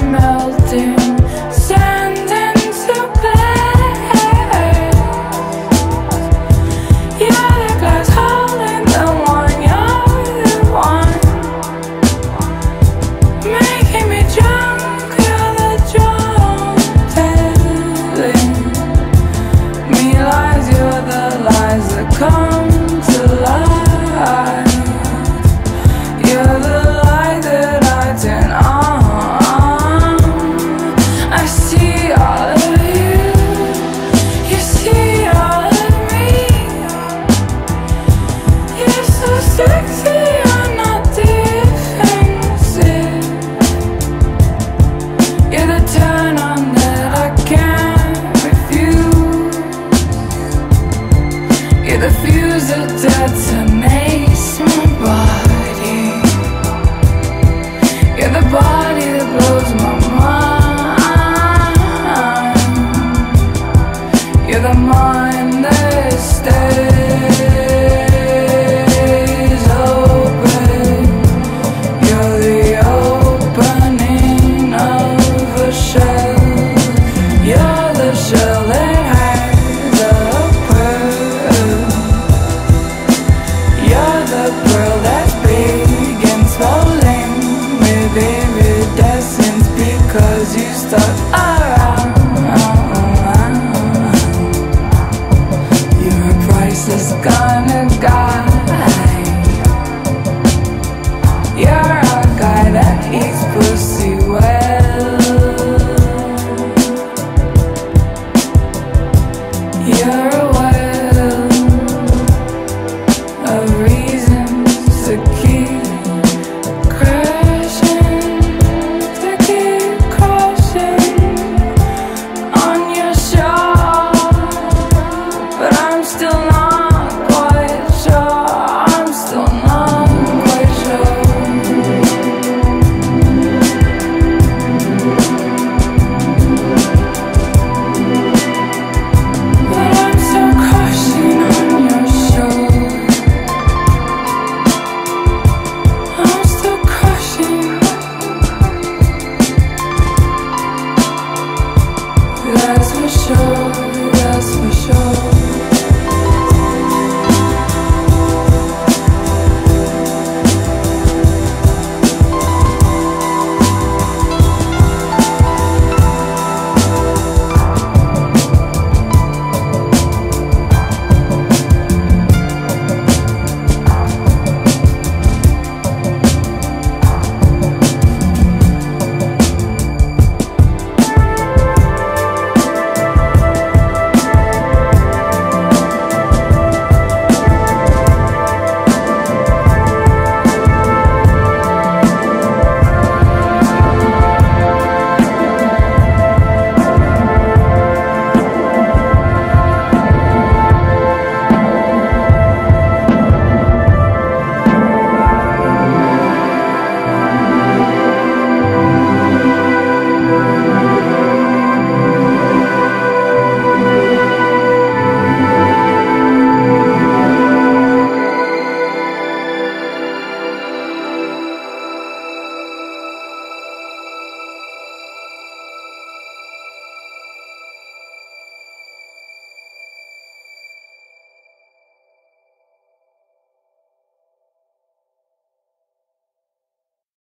melting. the fuse of death my body. You're the body that blows my mind. You're the mind turn as we show